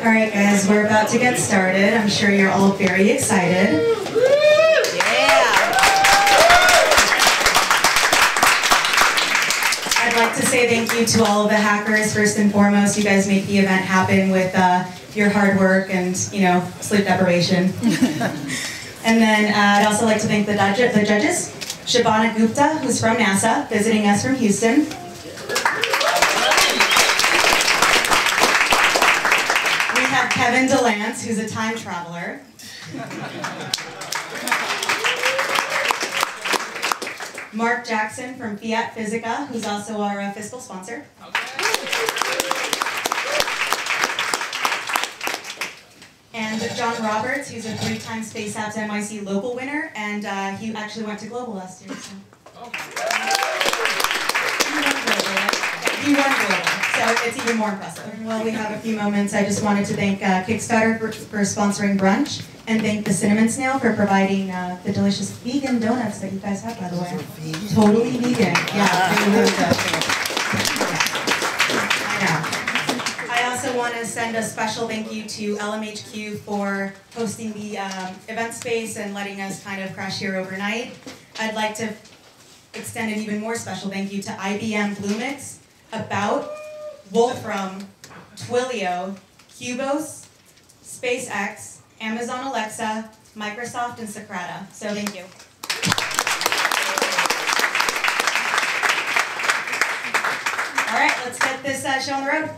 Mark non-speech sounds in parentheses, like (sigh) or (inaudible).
All right, guys, we're about to get started. I'm sure you're all very excited. Yeah. I'd like to say thank you to all of the hackers first and foremost. You guys make the event happen with uh, your hard work and you know sleep deprivation. (laughs) and then uh, I'd also like to thank the, the judges, Shabana Gupta, who's from NASA, visiting us from Houston. Have Kevin DeLance, who's a time traveler. Mark Jackson from Fiat Physica, who's also our uh, fiscal sponsor. And John Roberts, who's a three-time Space Apps NYC local winner, and uh, he actually went to Global last year. So. He won Global. He won Global, so it's even more impressive. Well, we have a few moments. I just wanted to thank uh, Kickstarter for, for sponsoring brunch, and thank the Cinnamon Snail for providing uh, the delicious vegan donuts that you guys have, by the way. Totally vegan. Yeah. I also want to send a special thank you to LMHQ for hosting the um, event space and letting us kind of crash here overnight. I'd like to extend an even more special thank you to IBM Bluemix, About, Wolfram, Twilio, Kubos, SpaceX, Amazon Alexa, Microsoft, and Socrata. So thank you. All right, let's get this uh, show on the road.